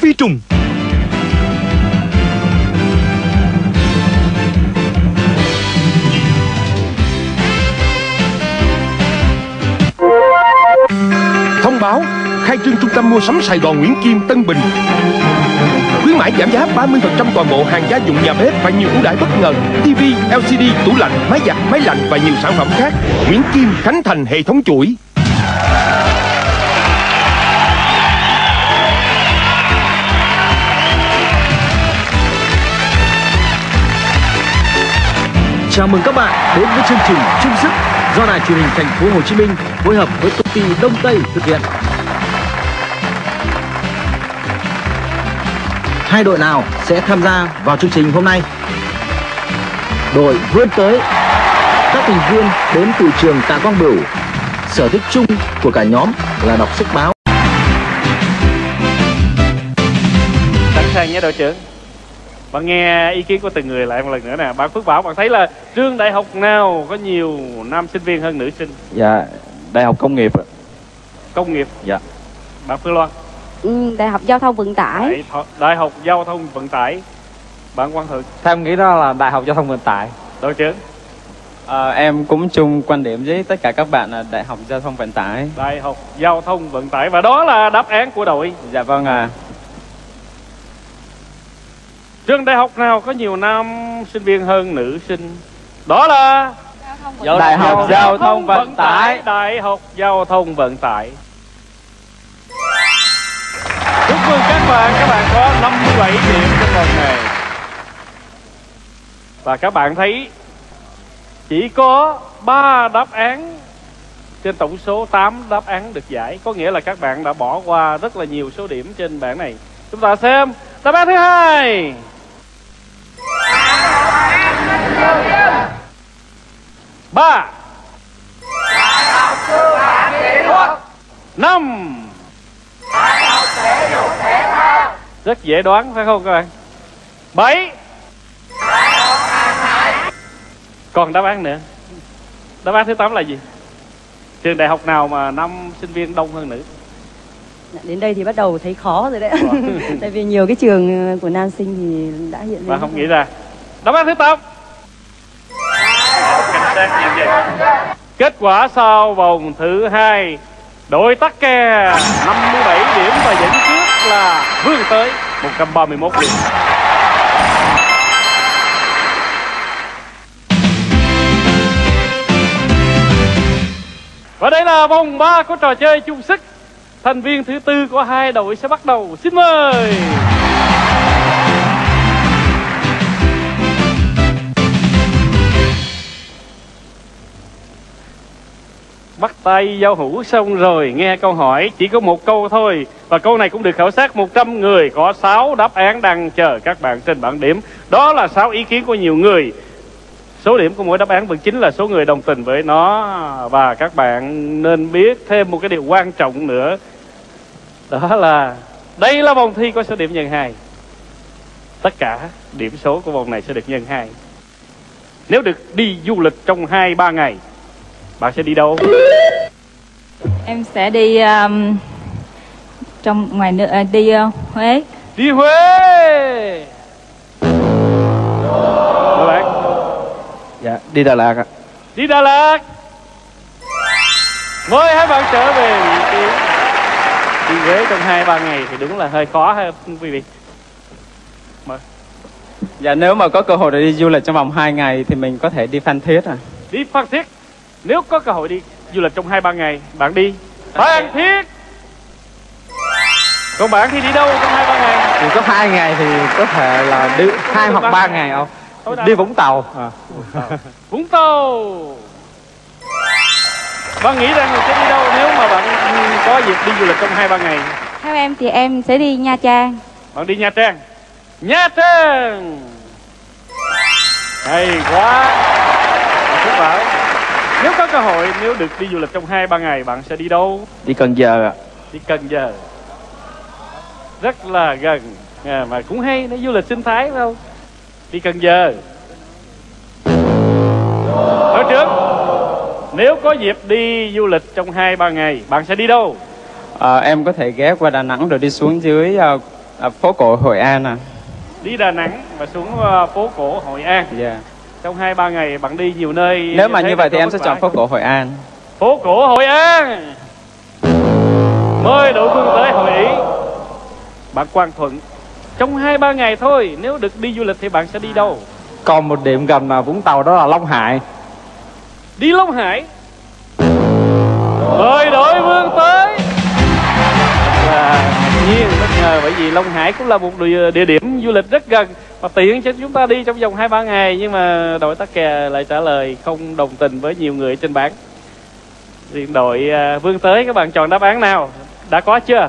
vi trùng. Thông báo khai trương trung tâm mua sắm Sài Gòn Nguyễn Kim Tân Bình. Khuyến mãi giảm giá 30% toàn bộ hàng gia dụng nhà bếp và nhiều ưu đãi bất ngờ. TV, LCD, tủ lạnh, máy giặt, máy lạnh và nhiều sản phẩm khác. Nguyễn Kim Khánh Thành hệ thống chuỗi. Chào mừng các bạn đến với chương trình chung sức do đài truyền hình thành phố Hồ Chí Minh phối hợp với công ty Đông Tây thực hiện. Hai đội nào sẽ tham gia vào chương trình hôm nay? Đội vươn tới, các thành viên đến từ trường Tạ Quang Bửu. Sở thích chung của cả nhóm là đọc sách báo. sẵn sàng nhé đội trưởng bạn nghe ý kiến của từng người lại một lần nữa nè bạn phước bảo bạn thấy là trường đại học nào có nhiều nam sinh viên hơn nữ sinh Dạ, Đại học Công nghiệp ạ. công nghiệp Dạ. bạn phương loan Ừ, Đại học Giao thông Vận tải. đại, học giao thông vận tải bạn quang thượng Theo em nghĩ đó là Đại học Giao thông Vận tải. đội trưởng À, em cũng chung quan điểm với tất cả các bạn là Đại học Giao thông Vận tải. đại học giao thông vận tải và đó là đáp án của đội Dạ vâng à. Trường đại học nào có nhiều nam sinh viên hơn nữ sinh? Đó là Đại học Giao thông Vận tải. đại học giao thông vận tải. Chúc mừng các bạn. Các bạn có 57 điểm trong vòng này và các bạn thấy chỉ có 3 đáp án trên tổng số 8 đáp án được giải. Có nghĩa là các bạn đã bỏ qua rất là nhiều số điểm trên bảng này. Chúng ta xem đáp án thứ hai ba. Năm. Rất dễ đoán phải không các bạn? Bảy. Còn đáp án nữa. Đáp án thứ tám là gì? Trường đại học nào mà năm sinh viên đông hơn nữ? Dạ, đến đây thì bắt đầu thấy khó rồi đấy. Tại vì nhiều cái trường ờ, của nam sinh thì đã hiện và không nghĩ ra. Đáp án thứ tám. Kết quả sau vòng thứ hai, đội tắc ke 57 điểm và dẫn trước là vương tới 131 điểm. Và đây là vòng 3 của trò chơi chung sức. Thành viên thứ tư của hai đội sẽ bắt đầu. Xin mời! Bắt tay giao hữu xong rồi Nghe câu hỏi, chỉ có một câu thôi. Và câu này cũng được khảo sát 100 người, Có 6 đáp án đang chờ các bạn trên bảng điểm. Đó là 6 ý kiến của nhiều người. Số điểm của mỗi đáp án vẫn chính là số người đồng tình với nó. Và các bạn nên biết thêm một cái điều quan trọng nữa. Đó là, Đây là vòng thi có số điểm nhân 2 Tất cả điểm số của vòng này sẽ được nhân 2 Nếu được đi du lịch trong 2-3 ngày bạn sẽ đi đâu? Em sẽ đi um, trong ngoài nước à, đi uh, Huế. Đi Huế Các bạn Dạ, đi Đà Lạt ạ. đi Đà Lạt mời hai bạn trở về đi Huế trong hai ba ngày thì đúng là hơi khó ha quý vị mời Dạ, nếu mà có cơ hội để đi du lịch trong vòng 2 ngày thì mình có thể đi Phan Thiết à. đi Phan Thiết nếu có cơ hội đi du lịch trong hai ba ngày bạn đi. Phan Thiết. Còn bạn thì đi đâu trong hai ba ngày? Chỉ có 2 ngày thì có thể là đi 2 hoặc 3 ngày không? Đi Vũng Tàu. À. Vũng Tàu. Bạn nghĩ rằng mình sẽ đi đâu nếu mà bạn có dịp đi du lịch trong hai ba ngày? Theo em thì em sẽ đi Nha Trang. bạn đi Nha Trang. Nha Trang. Hay quá. Bạn Phước bảo nếu có cơ hội nếu được đi du lịch trong hai ba ngày bạn sẽ đi đâu? Đi Cần Giờ ạ. đi Cần Giờ. Rất là gần. À, mà cũng hay nó du lịch sinh thái phải không? Đi Cần Giờ. Đội trưởng nếu có dịp đi du lịch trong hai ba ngày bạn sẽ đi đâu? À, em có thể ghé qua Đà Nẵng rồi đi xuống dưới à, À, phố cổ Hội An à. đi Đà Nẵng và xuống ờ, phố cổ Hội An. Dạ. Trong hai ba ngày bạn đi nhiều nơi Nếu mà như vậy thì em sẽ chọn phố cổ Hội An. phố cổ Hội An! Mời đội phương tới hội ý. Bạn Quang Thuận trong hai ba ngày thôi nếu được đi du lịch thì bạn sẽ đi đâu? Còn một điểm gần là Vũng Tàu đó là Long Hải. Đi Long Hải? Mời đội vương tới! Và nhiên bất ngờ bởi vì Long Hải cũng là một địa điểm du lịch rất gần và tiện cho chúng ta đi trong vòng hai ba ngày nhưng mà đội tắc kè lại trả lời không đồng tình với nhiều người trên bảng. Riêng đội à, vương tới các bạn chọn đáp án nào? Đã có chưa?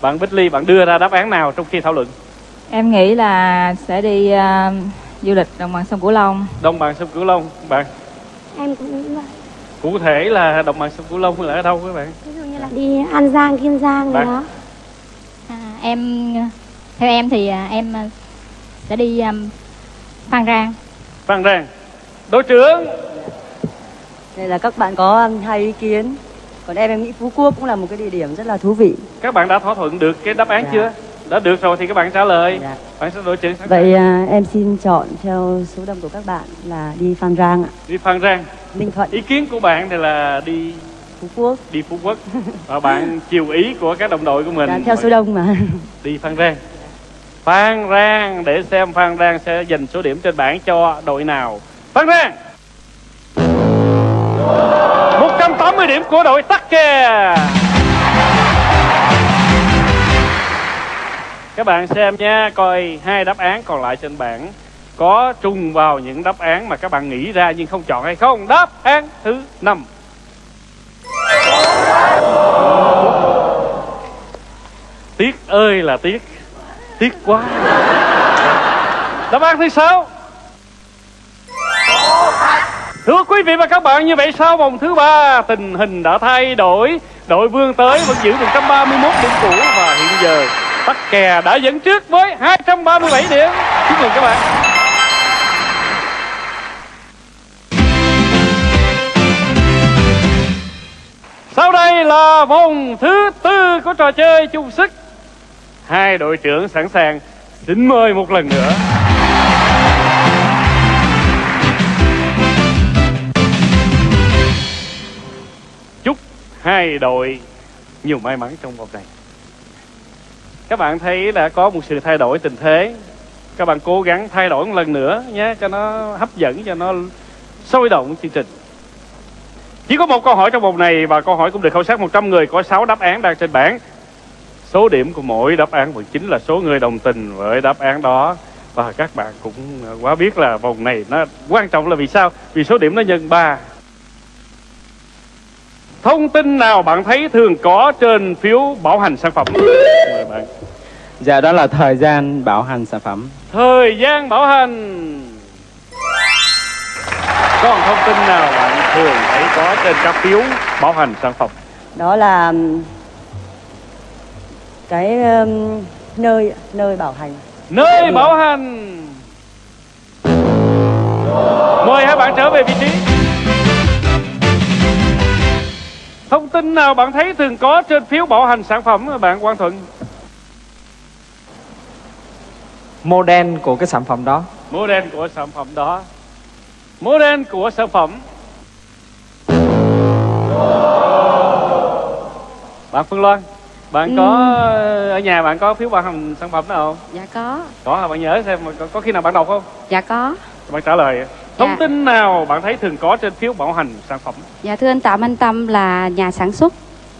Bạn Bích Ly bạn đưa ra đáp án nào trong khi thảo luận? Em nghĩ là sẽ đi à, du lịch đồng bằng sông Cửu Long. Đông bằng sông Cửu Long bạn? Em cũng cụ thể là đồng bằng sông Cửu Long là ở đâu các bạn? Ví dụ như là đi An Giang Kiên Giang Bạn. gì đó. À, em theo em thì à, em à, sẽ đi um, Phan Rang. Phan Rang đội trưởng Đây là các bạn có hai ý kiến. Còn em em nghĩ Phú Quốc cũng là một cái địa điểm rất là thú vị. các bạn đã thỏa thuận được cái đáp án Dạ. chưa đã được rồi thì các bạn trả lời Dạ. bạn sẽ đội trưởng. Vậy à, em xin chọn theo số đông của các bạn là đi Phan Rang ạ, đi Phan Rang Ninh Thuận, ý kiến của bạn thì là đi Phú Quốc. đi Phú Quốc và bạn chiều ý của các đồng đội của mình Dạ, theo số đông mà. đi Phan Rang Phan Rang, để xem Phan Rang sẽ dành số điểm trên bảng cho đội nào. Phan Rang! 180 điểm của đội Tắc Kè Các bạn xem nha, Coi hai đáp án còn lại trên bảng. Có trùng vào những đáp án mà các bạn nghĩ ra nhưng không chọn hay không? Đáp án thứ năm. Tiếc ơi là tiếc. Tiếc quá Đáp án thứ sáu Thưa quý vị và các bạn, như vậy sau vòng thứ ba tình hình đã thay đổi. Đội Vương tới vẫn giữ 131 điểm cũ và hiện giờ Tắc Kè đã dẫn trước với 237 điểm. Chúc mừng các bạn. Sau đây là vòng thứ tư của trò chơi chung sức. Hai đội trưởng sẵn sàng. Xin mời một lần nữa. chúc hai đội nhiều may mắn trong vòng này các bạn thấy đã có một sự thay đổi tình thế các bạn cố gắng thay đổi một lần nữa nhé, cho nó hấp dẫn, cho nó sôi động chương trình chỉ có một câu hỏi trong vòng này và câu hỏi cũng được khảo sát 100 người có 6 đáp án đang trên bảng số điểm của mỗi đáp án vẫn chính là số người đồng tình với đáp án đó và các bạn cũng quá biết là vòng này nó quan trọng là vì sao vì số điểm nó nhân 3 Thông tin nào bạn thấy thường có trên phiếu bảo hành sản phẩm? Mời bạn. Dạ đó là thời gian bảo hành sản phẩm. Thời gian bảo hành. Còn thông tin nào bạn thường thấy có trên các phiếu bảo hành sản phẩm? Đó là cái um, nơi nơi bảo hành. Nơi bảo hành. Mời hai bạn trở về vị trí. Thông tin nào bạn thấy thường có trên phiếu bảo hành sản phẩm bạn Quang Thuận? model của cái sản phẩm đó Model của sản phẩm đó. Model của sản phẩm. Bạn Phương Loan, bạn có ở nhà bạn có phiếu bảo hành sản phẩm nào không? Dạ có. Có hả? Bạn nhớ xem có, có khi nào bạn đọc không? Dạ có. Bạn trả lời. Thông tin nào bạn thấy thường có trên phiếu bảo hành sản phẩm? Dạ thưa anh Phạm Anh Tâm là nhà sản xuất.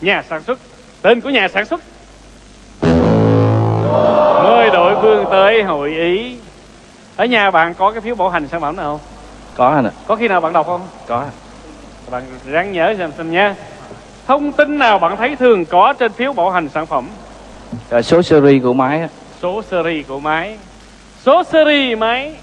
Nhà sản xuất. Tên của nhà sản xuất. Mời đội vương tới hội ý. Ở nhà bạn có cái phiếu bảo hành sản phẩm nào không? Có anh ạ. Có khi nào bạn đọc không? Có. Bạn ráng nhớ xem xem nha. Thông tin nào bạn thấy thường có trên phiếu bảo hành sản phẩm? Rồi số series của máy á. Số series của máy. Số series máy.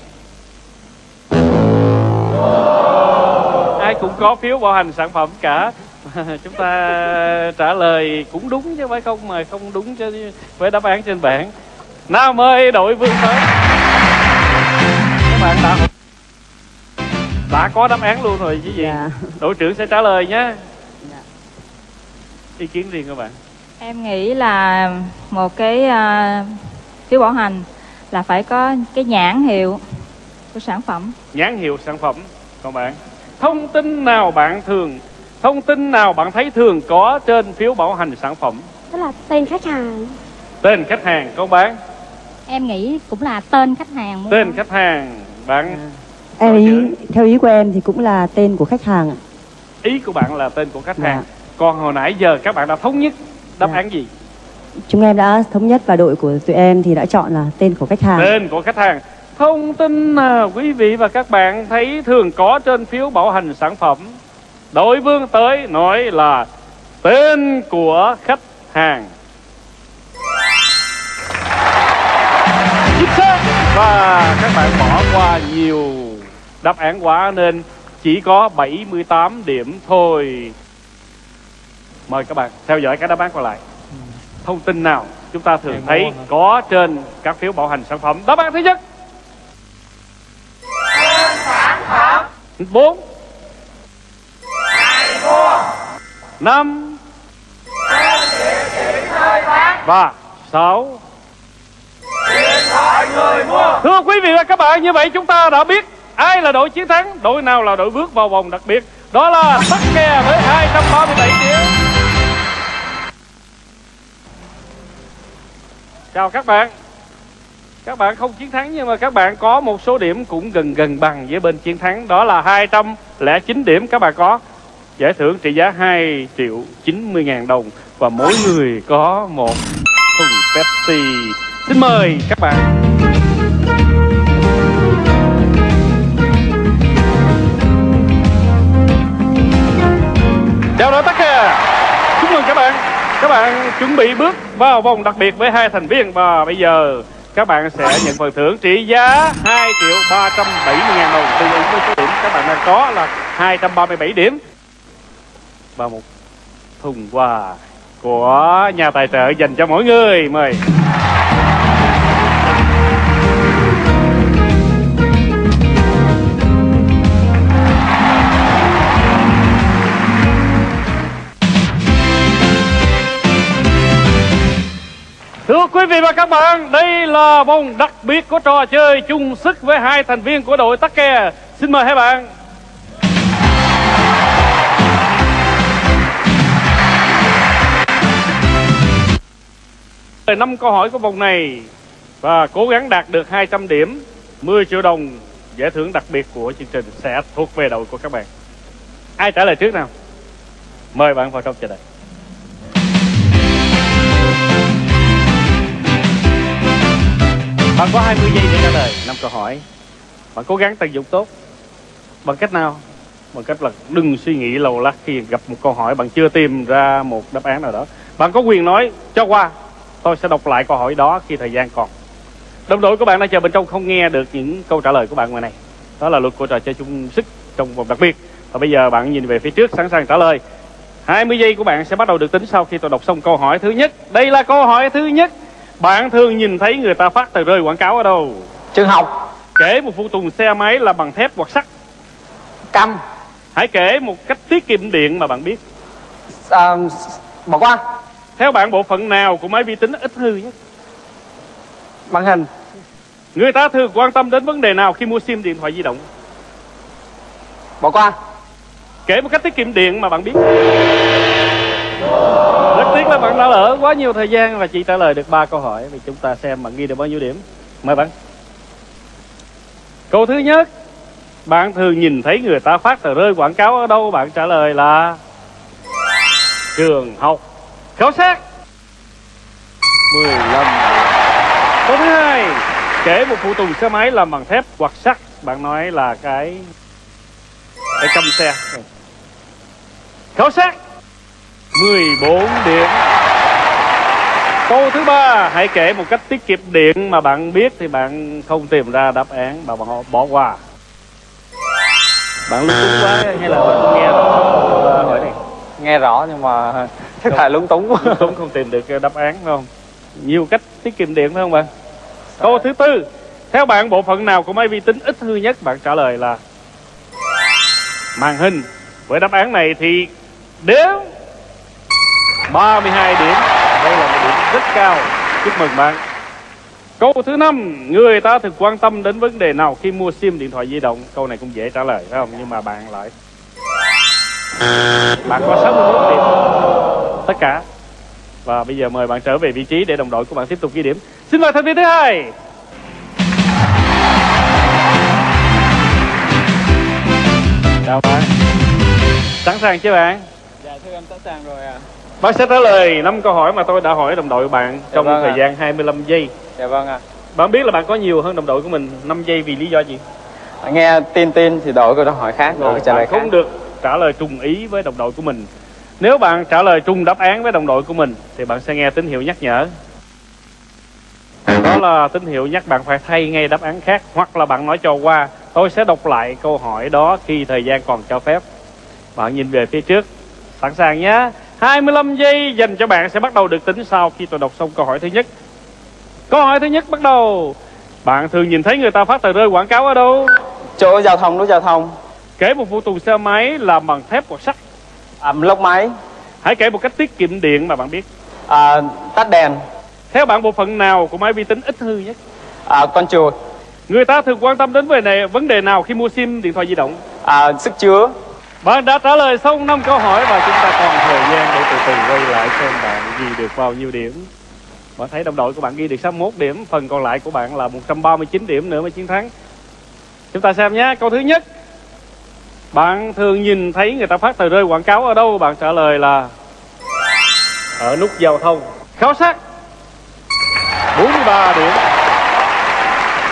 Ai cũng có phiếu bảo hành sản phẩm cả. Chúng ta trả lời cũng đúng chứ phải không mà không đúng chứ với đáp án trên bảng. Nào mời đội vương tới. Các bạn đã đã có đáp án luôn rồi chứ gì? Dạ. Đội trưởng sẽ trả lời nhé. Ý kiến riêng các bạn. Em nghĩ là một cái à, phiếu bảo hành là phải có cái nhãn hiệu của sản phẩm. nhãn hiệu sản phẩm còn bạn thông tin nào bạn thường thông tin nào bạn thấy thường có trên phiếu bảo hành sản phẩm Đó là tên khách hàng. tên khách hàng con bán em nghĩ cũng là tên khách hàng tên khách hàng bạn Em ý, theo ý của em thì cũng là tên của khách hàng ạ. ý của bạn là tên của khách Dạ. hàng còn hồi nãy giờ các bạn đã thống nhất đáp Dạ. án gì? Chúng em đã thống nhất và đội của tụi em thì đã chọn là tên của khách hàng. tên của khách hàng. Thông tin nào quý vị và các bạn thấy thường có trên phiếu bảo hành sản phẩm đội vương tới nói là tên của khách hàng. Chính xác và các bạn bỏ qua nhiều đáp án quá nên chỉ có 78 điểm thôi mời các bạn theo dõi các đáp án còn lại. Thông tin nào chúng ta thường thấy có trên các phiếu bảo hành sản phẩm? Đáp án thứ nhất. Bốn. Năm. Và sáu. Thưa quý vị và các bạn như vậy chúng ta đã biết ai là đội chiến thắng đội nào là đội bước vào vòng đặc biệt. Đó là tắc kè với 237 điểm chào các bạn. Các bạn không chiến thắng nhưng mà các bạn có một số điểm cũng gần gần bằng với bên chiến thắng. Đó là 209 điểm các bạn có. Giải thưởng trị giá 2 triệu 90 ngàn đồng và mỗi người có một thùng Pepsi. Xin mời các bạn. Chào đội tắc kè chúc mừng các bạn các bạn chuẩn bị bước vào vòng đặc biệt với hai thành viên và bây giờ các bạn sẽ nhận phần thưởng trị giá 2 triệu 370 ngàn đồng. Tương ứng với số điểm các bạn đang có là 237 điểm. Và một thùng quà của nhà tài trợ dành cho mỗi người. Mời. Thưa quý vị và các bạn, đây là vòng đặc biệt của trò chơi chung sức với hai thành viên của đội tắc kè. Xin mời hai bạn. năm câu hỏi của vòng này và cố gắng đạt được 200 điểm, 10 triệu đồng giải thưởng đặc biệt của chương trình sẽ thuộc về đội của các bạn. Ai trả lời trước nào? Mời bạn vào trong chờ đợi. Bạn có 20 giây để trả lời năm câu hỏi. Bạn cố gắng tận dụng tốt. Bằng cách nào? Bằng cách là đừng suy nghĩ lầu lắc khi gặp một câu hỏi bạn chưa tìm ra một đáp án nào đó. Bạn có quyền nói, cho qua. Tôi sẽ đọc lại câu hỏi đó khi thời gian còn. Đồng đội của bạn đang chờ bên trong không nghe được những câu trả lời của bạn ngoài này. Đó là luật của trò chơi chung sức trong vòng đặc biệt. Và bây giờ bạn nhìn về phía trước sẵn sàng trả lời. 20 giây của bạn sẽ bắt đầu được tính sau khi tôi đọc xong câu hỏi thứ nhất. Đây là câu hỏi thứ nhất. Bạn thường nhìn thấy người ta phát tờ rơi quảng cáo ở đâu? Trường học. Kể một phụ tùng xe máy là bằng thép hoặc sắt. Căm. Hãy kể một cách tiết kiệm điện mà bạn biết. À, bỏ qua. Theo bạn bộ phận nào của máy vi tính ít hư nhất? Màn hình. Người ta thường quan tâm đến vấn đề nào khi mua sim điện thoại di động? Bỏ qua. Kể một cách tiết kiệm điện mà bạn biết. Rất tiếc là bạn đã lỡ quá nhiều thời gian và chỉ trả lời được ba câu hỏi thì chúng ta xem bạn ghi được bao nhiêu điểm. Mời bạn. Câu thứ nhất, bạn thường nhìn thấy người ta phát tờ rơi quảng cáo ở đâu? Bạn trả lời là trường học. Khảo sát 15 Câu thứ hai, kể một phụ tùng xe máy làm bằng thép hoặc sắt, bạn nói là cái cái cầm xe. Khảo sát 14 điểm. Câu thứ ba, hãy kể một cách tiết kiệm điện mà bạn biết thì bạn không tìm ra đáp án mà bạn bỏ qua. Bạn lung túng quá hay là bạn không nghe rõ hỏi này? Nghe rõ nhưng mà chắc là lúng túng quá. Lung túng không tìm được đáp án phải không? Nhiều cách tiết kiệm điện phải không bạn? Câu thứ tư, theo bạn bộ phận nào của máy vi tính ít hư nhất? Bạn trả lời là màn hình. Với đáp án này thì đếm 32 điểm. Đây là một điểm rất cao. Chúc mừng bạn. Câu thứ năm, người ta thường quan tâm đến vấn đề nào khi mua sim điện thoại di động? Câu này cũng dễ trả lời, phải không? Nhưng mà bạn lại bạn có 61 điểm. Tất cả. Và bây giờ mời bạn trở về vị trí để đồng đội của bạn tiếp tục ghi điểm. Xin mời thành viên thứ hai. Chào bạn. Sẵn sàng chưa bạn? Dạ thưa em sẵn sàng rồi à Bác sẽ trả lời 5 câu hỏi mà tôi đã hỏi đồng đội bạn trong vâng thời ạ. gian 25 giây. dạ vâng ạ Bạn biết là bạn có nhiều hơn đồng đội của mình 5 giây vì lý do gì? nghe tin tin thì đổi câu hỏi khác rồi trả lời bạn khác không được trả lời trùng ý với đồng đội của mình. Nếu bạn trả lời trùng đáp án với đồng đội của mình thì bạn sẽ nghe tín hiệu nhắc nhở. Đó là tín hiệu nhắc bạn phải thay ngay đáp án khác hoặc là bạn nói cho qua. Tôi sẽ đọc lại câu hỏi đó khi thời gian còn cho phép. Bạn nhìn về phía trước. Sẵn sàng nhé. 25 giây dành cho bạn sẽ bắt đầu được tính sau khi tôi đọc xong câu hỏi thứ nhất. Câu hỏi thứ nhất bắt đầu. Bạn thường nhìn thấy người ta phát tờ rơi quảng cáo ở đâu? chỗ giao thông nút giao thông Kể một phụ tùng xe máy làm bằng thép hoặc sắt. à, lốc máy Hãy kể một cách tiết kiệm điện mà bạn biết. à, tắt đèn Theo bạn bộ phận nào của máy vi tính ít hư nhất? à, con chuột Người ta thường quan tâm đến vấn đề vấn đề nào khi mua sim điện thoại di động? à, sức chứa bạn đã trả lời xong 5 câu hỏi và chúng ta còn thời gian để từ từ quay lại xem bạn ghi được bao nhiêu điểm. Bạn thấy đồng đội của bạn ghi được 61 điểm, phần còn lại của bạn là 139 điểm nữa mới chiến thắng. Chúng ta xem nhé, câu thứ nhất. Bạn thường nhìn thấy người ta phát tờ rơi quảng cáo ở đâu? Bạn trả lời là ở nút giao thông. Khảo sát 43 điểm.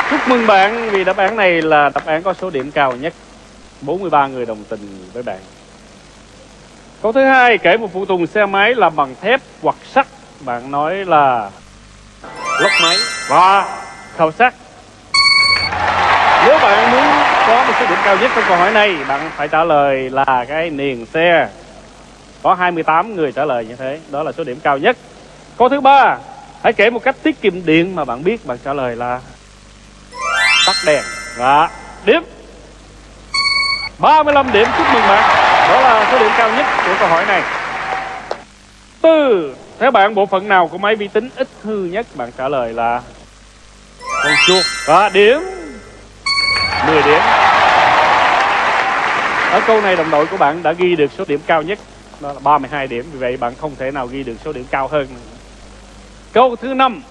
Chúc mừng bạn vì đáp án này là đáp án có số điểm cao nhất. 43 người đồng tình với bạn. Câu thứ hai, kể một phụ tùng xe máy làm bằng thép hoặc sắt. Bạn nói là lốc máy và khảo sát. Nếu bạn muốn có một số điểm cao nhất trong câu hỏi này, bạn phải trả lời là cái niền xe. Có 28 người trả lời như thế, đó là số điểm cao nhất. Câu thứ ba, hãy kể một cách tiết kiệm điện mà bạn biết, bạn trả lời là tắt đèn và điểm 35 điểm chúc mừng bạn. Đó là số điểm cao nhất của câu hỏi này. Tư, theo bạn, bộ phận nào của máy vi tính ít hư nhất? Bạn trả lời là con chuột. Và điểm. 10 điểm. Ở câu này, đồng đội của bạn đã ghi được số điểm cao nhất. Đó là 32 điểm. Vì vậy, bạn không thể nào ghi được số điểm cao hơn. Câu thứ năm.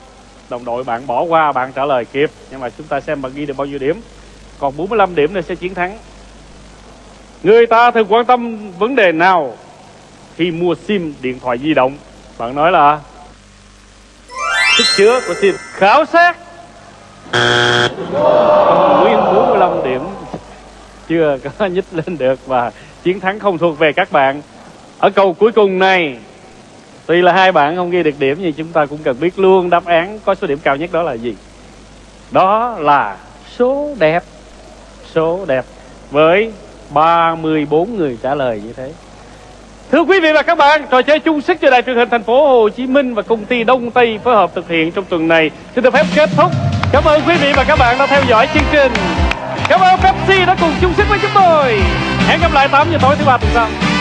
Đồng đội bạn bỏ qua, bạn trả lời kịp. Nhưng mà chúng ta xem bạn ghi được bao nhiêu điểm. Còn 45 điểm nữa sẽ chiến thắng người ta thường quan tâm vấn đề nào khi mua sim điện thoại di động? Bạn nói là sức chứa của sim. Khảo sát. Nguyên 45 điểm chưa có nhích lên được và chiến thắng không thuộc về các bạn. Ở câu cuối cùng này, tuy là hai bạn không ghi được điểm nhưng chúng ta cũng cần biết luôn đáp án có số điểm cao nhất đó là gì. Đó là số đẹp. Số đẹp. Với 34 người trả lời như thế Thưa quý vị và các bạn, trò chơi chung sức cho đài truyền hình thành phố Hồ Chí Minh và công ty Đông Tây phối hợp thực hiện trong tuần này xin được phép kết thúc. Cảm ơn quý vị và các bạn đã theo dõi chương trình. Cảm ơn Pepsi đã cùng chung sức với chúng tôi. Hẹn gặp lại 8 giờ tối thứ ba tuần sau.